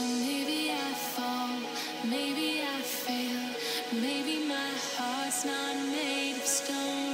maybe I fall, maybe I fail, maybe my heart's not made of stone.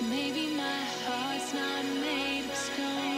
Maybe my heart's not made of stone.